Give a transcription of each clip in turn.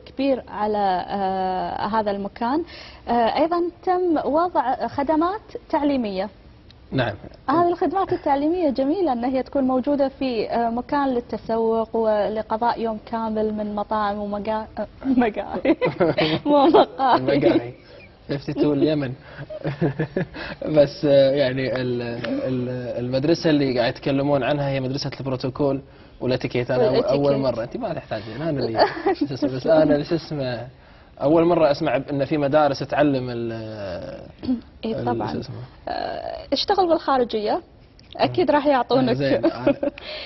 كبير على آه، هذا المكان. آه، أيضا تم وضع خدمات تعليمية. نعم. هذه الخدمات التعليمية جميلة أن هي تكون موجودة في آه، مكان للتسوق ولقضاء يوم كامل من مطاعم ومقاهي مقاهي. مو مقاهي. المقاهي 52 اليمن. بس يعني ال- ال- المدرسة اللي قاعد يتكلمون عنها هي مدرسة البروتوكول. والاتيكيت أنا أول- والاتيكيت. اول مرة. أنت ما تحتاجين أنا اللي بس أنا شو اسمه؟ أول مرة أسمع إن في مدارس تعلم ال اي طبعا. آه، اشتغل بالخارجية. أكيد راح يعطونك. سالفة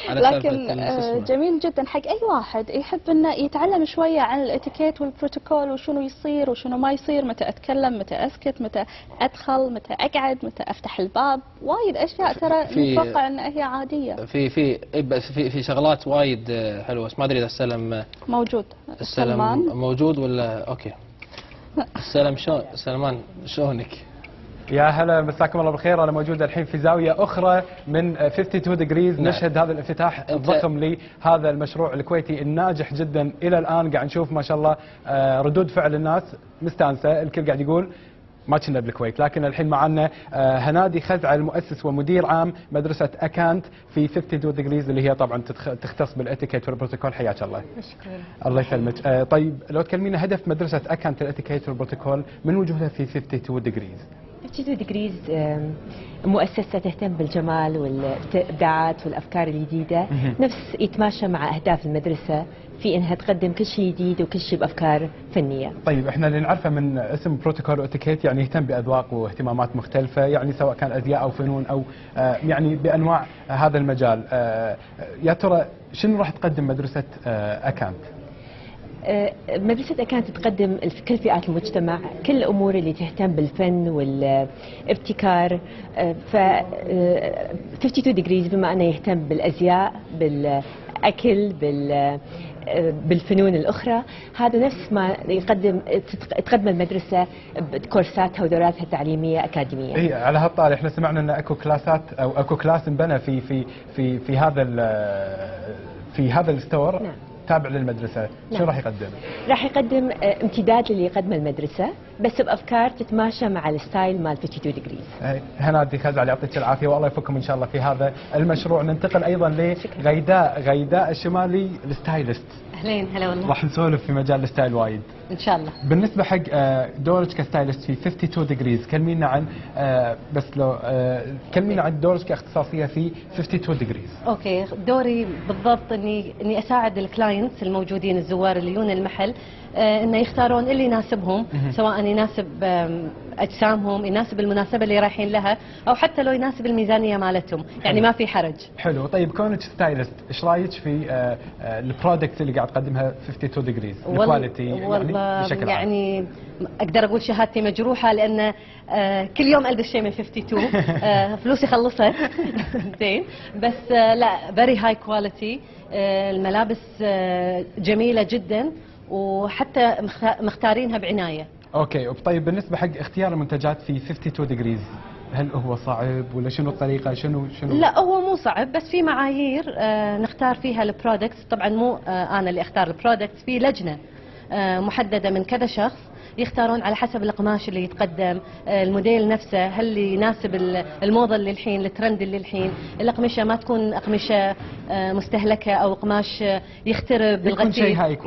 لكن شو آه،. جميل جدا. حق أي واحد يحب إنه يتعلم شوية عن الإتيكيت والبروتوكول وشنو يصير وشنو ما يصير متى أتكلم متى أسكت متى أدخل متى أقعد متى أفتح الباب. وايد أشياء ترى نتوقع انها هي عادية. في في بس في في شغلات وايد آه، حلوة. بس ما أدري إذا السلم آه، موجود. السلم سلمان؟ موجود ولا أوكي. السلم شلون سلمان شلونك؟ يا هلا مساكم الله بالخير. أنا موجود الحين في زاوية أخرى من 52 Degrees نعم. نشهد هذا الافتتاح أنت- الضخم لهذا المشروع الكويتي الناجح جدا إلى الآن. قاعد نشوف ما شاء الله آه، ردود فعل الناس مستانسة. الكل قاعد يقول ما كنا بالكويت لكن الحين معنا آه، هنادي خزعة المؤسس ومدير عام مدرسة أكانت في 52 Degrees اللي هي طبعا تتخ- تختص بالاتيكيت والبروتوكول. حياك الله. شكرا. الله يسلمك. آه، طيب لو تكلمينا هدف مدرسة أكانت الاتيكيت والبروتوكول من وجودها في 52 ديجريز 52 ديجريز مؤسسة تهتم بالجمال والإبداعات والأفكار الجديدة. نفس يتماشى مع أهداف المدرسة في إنها تقدم كل شيء جديد وكل شيء بأفكار فنية طيب إحنا اللي نعرفه من اسم بروتوكول واتيكيت يعني يهتم بأذواق واهتمامات مختلفة يعني سواء كان أزياء أو فنون أو يعني بأنواع هذا المجال آه يا ترى شنو راح تقدم مدرسة آه أكانت؟ آه، مدرسة أكانت تقدم كل فئات المجتمع كل الأمور اللي تهتم بالفن والابتكار آه، ف آه، 52 Degrees بما أنه يهتم بالأزياء بالأكل بال آه، بالفنون الأخرى. هذا نفس ما يقدم تقدم المدرسة بكورساتها ودوراتها التعليمية أكاديمية. اي على هالطاري إحنا سمعنا إن أكو class ات أو أكو class انبنى في في في في هذا في هذا ال store. نعم. تابع للمدرسة، شنو نعم. راح يقدم؟ راح يقدم آه، امتداد للي يقدمه المدرسة بس بأفكار تتماشى مع ال style مال 52 Degrees هنادي خزعل يعطيك العافية والله يوفقكم إن شاء الله في هذا المشروع. ننتقل أيضا لغيداء غيداء الشمالي ال stylist. أهلين هلا والله. راح نسولف في مجال ال style وايد. إن شاء الله. بالنسبة حق آه، دورك ك stylist في 52 Degrees كلمينا عن آه، بس لو آه، كلمينا عن دورك كاختصاصية في 52 ديجريز أوكي دوري بالضبط إني إني أساعد ال clients الموجودين الزوار اللي يجون المحل إنه يختارون اللي يناسبهم سواء يناسب أجسامهم يناسب المناسبة اللي رايحين لها أو حتى لو يناسب الميزانية مالتهم. يعني ما في حرج. حلو. طيب كونك stylist إيش رأيك في آه، آه، ال product اللي قاعد تقدمها 52 Degrees ال quality والله بشكل عام. يعني أقدر أقول شهادتي مجروحة لأن آه، كل يوم ألبس شيء من 52 آه، فلوسي خلصت. زين. بس آه، لا very high quality الملابس آه، جميلة جدا. وحتى مخ- مختارينها بعناية. أوكي طيب بالنسبة حق اختيار المنتجات في 52 Degrees هل هو صعب ولا شنو الطريقة؟ شنو شنو؟ لا هو مو صعب بس في معايير آه، نختار فيها ال products طبعا مو آه، أنا اللي أختار ال products في لجنة آه، محددة من كذا شخص. يختارون على حسب القماش اللي يتقدم آه، الموديل نفسه هل يناسب ال- الموضة اللي الحين الترند اللي الحين الأقمشة ما تكون أقمشة آه، مستهلكة أو قماش آه، يخترب بالغسيل.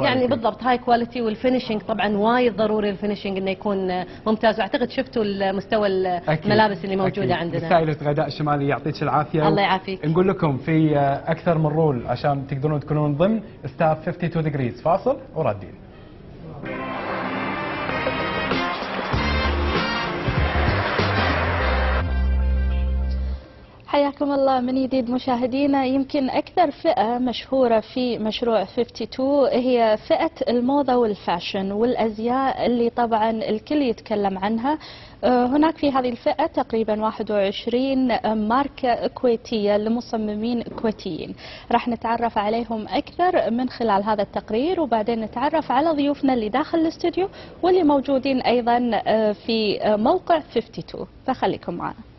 يعني بالضبط high quality وال finishing طبعا وايد ضروري ال finishing إنه يكون ممتاز وأعتقد شفتوا المستوى. الملابس اللي موجودة أكيد. عندنا stylist غادة الشمالي يعطيك العافية الله يعافيك. نقول لكم في أكثر من role عشان تقدرون تكونون ضمن staff 52 Degrees فاصل ورادين حياكم الله. من جديد مشاهدينا يمكن أكثر فئة مشهورة في مشروع 52 هي فئة الموضة وال fashion والأزياء اللي طبعا الكل يتكلم عنها. آه، هناك في هذه الفئة تقريبا 21 ماركة كويتية لمصممين كويتيين. راح نتعرف عليهم أكثر من خلال هذا التقرير وبعدين نتعرف على ضيوفنا اللي داخل الاستوديو واللي موجودين أيضا آه، في موقع 52 فخليكم معنا.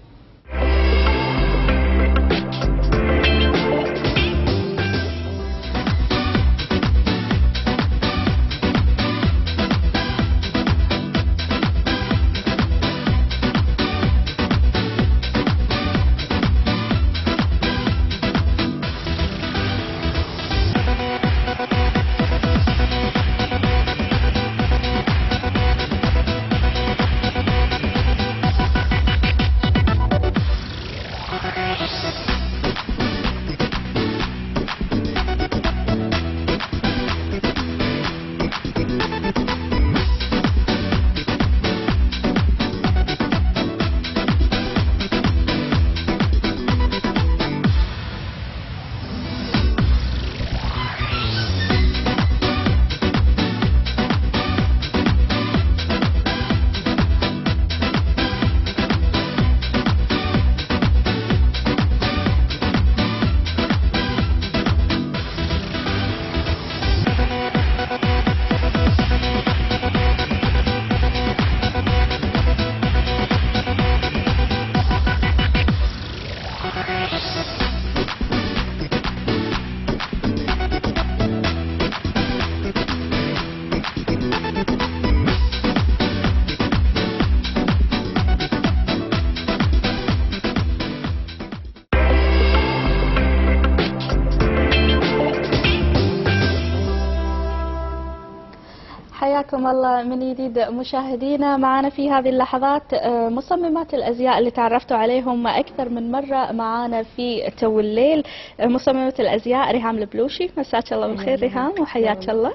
حياكم الله من جديد مشاهدينا. معنا في هذه اللحظات آه، مصممات الأزياء اللي تعرفتوا عليهم أكثر من مرة معنا في تو الليل. آه، مصممة الأزياء ريهام البلوشي. مساك الله بالخير ريهام وحياك الله.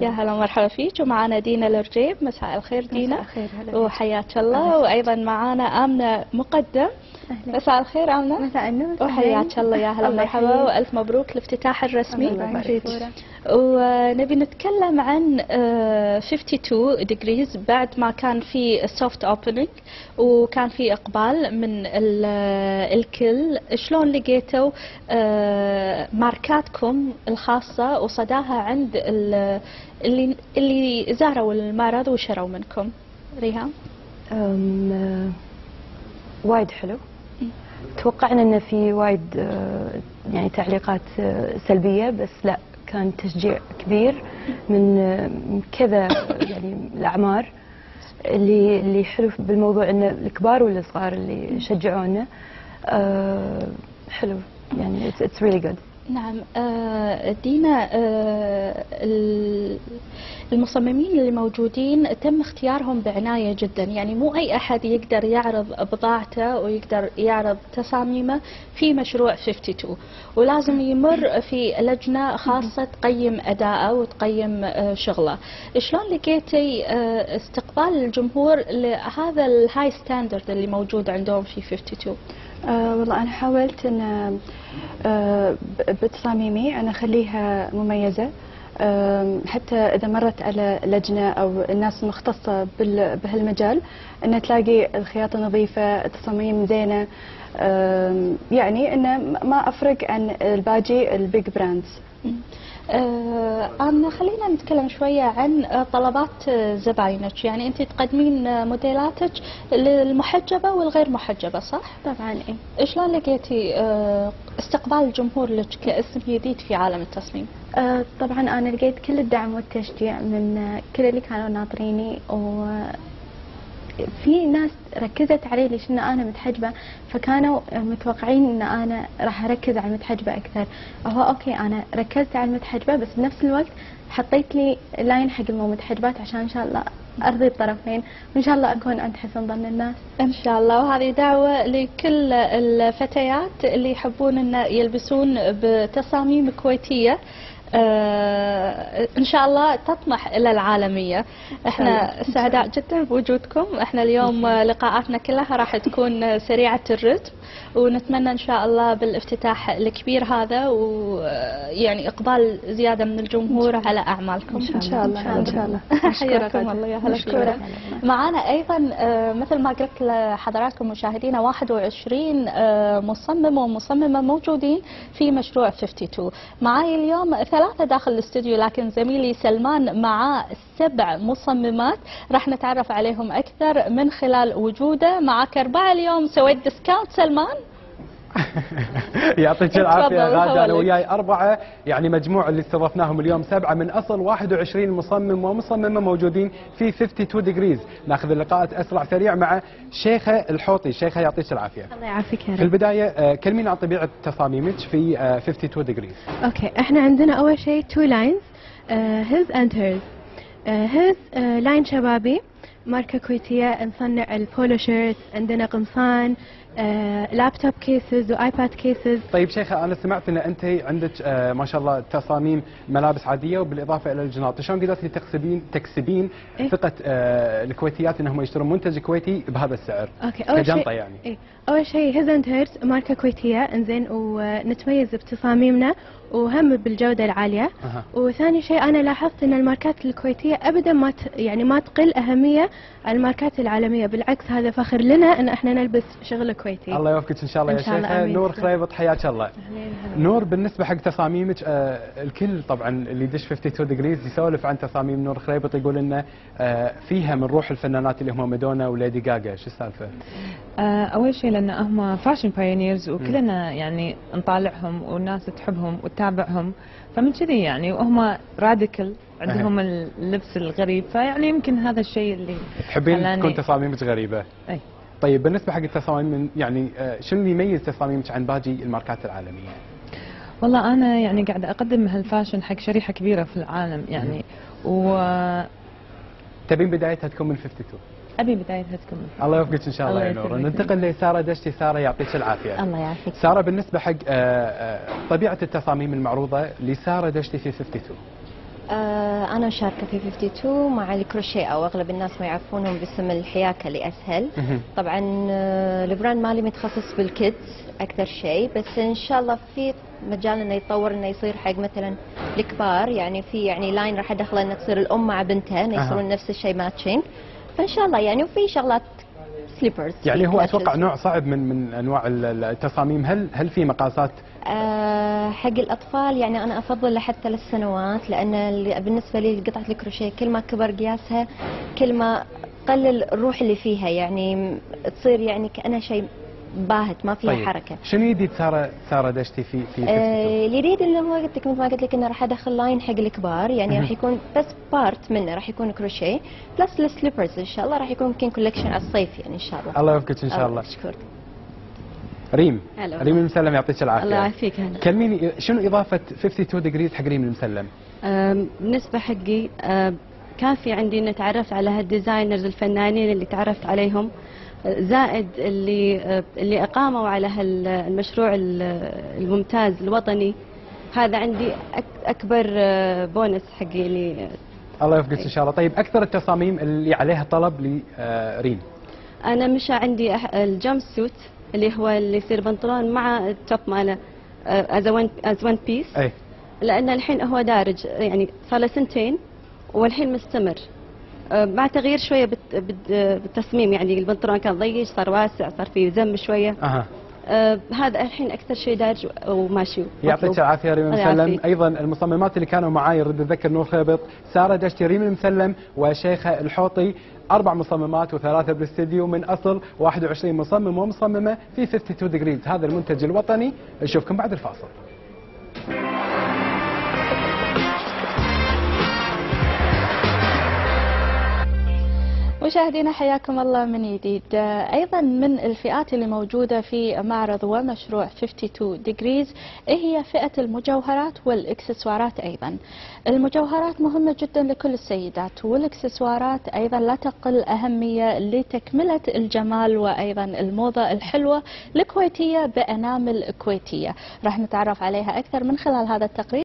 يا هلا ومرحبا فيك. ومعنا دينا الرجيب. مساء الخير دينا. الخير هلا وحياك الله. وأيضا معنا آمنة مقدم. أهلا. مساء الخير امنه مساء النور. وحياك الله يا هلا الله مرحبا. وألف مبروك الافتتاح الرسمي. الله يبارك فيك. ونبي نتكلم عن آه، 52 degrees بعد ما كان في soft opening وكان في إقبال من آه، الكل. شلون لقيتوا آه، ماركاتكم الخاصة وصداها عند ال- اللي اللي زاروا المعرض وشروا منكم؟ ريهام. آه، وايد حلو. توقعنا انه في وايد آه، يعني تعليقات آه، سلبية بس لا كان تشجيع كبير من آه، كذا يعني الأعمار اللي اللي حلو بالموضوع إن الكبار والصغار اللي شجعونا حلو يعني it's really good نعم آه، دينا آه، ال- المصممين اللي موجودين تم اختيارهم بعناية جدا. يعني مو أي أحد يقدر يعرض بضاعته ويقدر يعرض تصاميمه في مشروع 52 ولازم يمر في لجنة خاصة تقيم أداءه وتقيم آه، شغله. شلون لقيتي استقبال الجمهور لهذا ال high standard اللي موجود عندهم في 52 آه والله أنا حاولت أن آه بتصاميمي أنا أخليها مميزة آم، حتى إذا مرت على لجنة أو الناس المختصة بهالمجال أن تلاقي الخياطة نظيفة التصاميم زينة يعني أن ما أفرق عن الباقي ال big brands. آه، أنا خلينا نتكلم شوية عن آه، طلبات آه، زباينك يعني أنت تقدمين آه، موديلاتك للمحجبة والغير محجبة صح؟ طبعا إيه شلون لقيتي آه، استقبال الجمهور لك كاسم جديد في عالم التصميم؟ آه، طبعا أنا لقيت كل الدعم والتشجيع من آه، كل اللي كانوا ناطريني و في ناس ركزت علي ليش إن أنا متحجبة؟ فكانوا متوقعين إن أنا راح أركز على المتحجبة أكثر. هو okay أنا ركزت على المتحجبة بس بنفس الوقت حطيت لي line حق المو متحجبات عشان إن شاء الله أرضي الطرفين. وإن شاء الله أكون عند حسن ظن الناس. إن شاء الله. وهذه دعوة لكل الفتيات اللي يحبون أن يلبسون بتصاميم كويتية. آه، إن شاء الله تطمح إلى العالمية. إحنا سعداء جدا بوجودكم. إحنا اليوم آه، لقاءاتنا كلها راح تكون آه، سريعة الرتم ونتمنى إن شاء الله بالافتتاح الكبير هذا ويعني إقبال زيادة من الجمهور على أعمالكم. إن شاء الله. إن شاء الله. حياكم الله يا هلا. فيكم. معانا أيضا آه، مثل ما قلت لحضراتكم مشاهدينا 21 آه، مصمم ومصممة موجودين في مشروع 52 معاي اليوم ثلاثة داخل الاستوديو لكن زميلي سلمان معاه سبع مصممات راح نتعرف عليهم أكثر من خلال وجوده معك اربعه اليوم. سويت discount سلمان؟ يعطيك العافية غادة أنا. وياي أربعة يعني مجموع اللي استضفناهم اليوم سبعة من أصل 21 مصمم ومصممة موجودين في 52 Degrees ناخذ اللقاءات أسرع سريع مع شيخة الحوطي. شيخة يعطيك العافية. الله يعافيك يا في رب البداية آه، كلمينا عن طبيعه تصاميمك في آه، 52 Degrees okay إحنا عندنا أول شيء two lines his and hers his line شبابي ماركة كويتية نصنع ال polo shirt عندنا قمصان laptop cases و iPad cases طيب شيخه أنا سمعت إن أنت عندك آه، ما شاء الله تصاميم ملابس عادية وبالإضافة إلى الجناط شلون قدرتي تكسبين تكسبين إيه؟ ثقة آه، الكويتيات إنهم يشترون منتج كويتي بهذا السعر okay أول كجنطة شيء يعني إيه. أول شيء his and hers ماركة كويتية. إنزين ونتميز بتصاميمنا وهم بالجودة العالية. أها. وثاني شيء أنا لاحظت إن الماركات الكويتية ابدا ما ت... يعني ما تقل أهمية الماركات العالمية. بالعكس هذا فخر لنا إن إحنا نلبس شغل كويتي. الله يوفقك إن شاء الله إن يا شاء الله، شيخة. نور خريبط حياك الله. نور بالنسبة حق تصاميمك آه الكل طبعا اللي يدش 52 Degrees يسولف عن تصاميم نور خريبط يقول إنه آه فيها من روح الفنانات اللي هم مادونا وليدي جاجا. شو السالفة؟ آه، أول شيء لأن هم fashion pioneers وكلنا يعني نطالعهم والناس تحبهم وتتابعهم فمن كذي يعني وهم radical عندهم اللبس الغريب فيعني يمكن هذا الشيء اللي تحبين تكون تصاميمك غريبة؟ أي. طيب بالنسبة حق التصاميم يعني آه شنو اللي يميز تصاميمك عن باقي الماركات العالمية؟ والله أنا يعني قاعدة أقدم هال fashion حق شريحة كبيرة في العالم يعني و تبين بدايتها تكون من 52 أبي بدايتها تكون الله يوفقك إن شاء الله يا نور. ننتقل لسارة دشتي سارة يعطيك العافية. الله يعافيك. سارة بالنسبة حق آه، آه، طبيعة التصاميم المعروضة لسارة دشتي في 52 آه، أنا مشاركة في 52 مع الكروشيه أو أغلب الناس ما يعرفونهم باسم الحياكة اللي أسهل مهم. طبعا آه، ال brand مالي متخصص بال kids أكثر شيء بس إن شاء الله في مجال إنه يتطور إنه يصير حق مثلا الكبار يعني في يعني line راح أدخله إنه تصير الأم مع بنتها إنه. يصيرون نفس الشيء matching فإن شاء الله يعني وفي شغلات slippers يعني هو أتوقع نوع صعب من من أنواع ال- ال- التصاميم. هل هل في مقاسات؟ آه، حق الأطفال يعني أنا أفضل لحد ثلاث سنوات لأن اللي- بالنسبة لي قطعة الكروشيه كل ما كبر قياسها كل ما قلل الروح اللي فيها. يعني تصير يعني كأنها شيء باهت ما فيها طيب. حركة. شنو جديد ساره ساره دشتي في في 52 آه، اللي يريد قلت لك مثل ما قلت لك إنه راح أدخل line حق الكبار يعني. راح يكون بس part منه راح يكون كروشيه plus ال slippers إن شاء الله راح يكون يمكن collection على الصيف يعني إن شاء الله. الله يوفقك إن شاء الله. شكرا. ريم هلا. ريم المسلم يعطيك العافية. الله يعافيك هلا. كلميني شنو إضافة 52 Degrees حق ريم المسلم؟ أم، بالنسبة حقي أم، كان في عندي إني تعرفت على هال designers الفنانين اللي تعرفت عليهم. زائد اللي أه، اللي أقاموا على هالمشروع الممتاز الوطني. هذا عندي أكبر أه، بونس حقي اللي الله يوفقك إن شاء الله. طيب أكثر التصاميم اللي عليها طلب لريم أنا مشى عندي ال jumpsuit اللي هو اللي يصير بنطلون مع ال top ماله as one as one piece لأن الحين هو دارج يعني صار له سنتين والحين مستمر. آه، مع تغيير شوية بالت- بالت- بالتصميم يعني البنطلون كان ضيق صار واسع صار فيه زم شوية. أها. آه، هذا الحين أكثر شيء دارج وماشي. يعطيك. العافية ريم يعافيك. أيضا المصممات اللي كانوا معاي رد اتذكر نور خيبط سارة دشتي ريم المسلم وشيخه الحوطي. أربع مصممات وثلاثة بالاستديو من أصل 21 مصمم ومصممة في 52 Degrees هذا المنتج الوطني نشوفكم بعد الفاصل. مشاهدينا حياكم الله من جديد. آه، أيضا من الفئات اللي موجودة في معرض ومشروع 52 ديجريز هي فئة المجوهرات والإكسسوارات أيضا؟ المجوهرات مهمة جدا لكل السيدات والإكسسوارات أيضا لا تقل أهمية لتكملة الجمال وأيضا الموضة الحلوة الكويتية بأنامل كويتية راح نتعرف عليها أكثر من خلال هذا التقرير.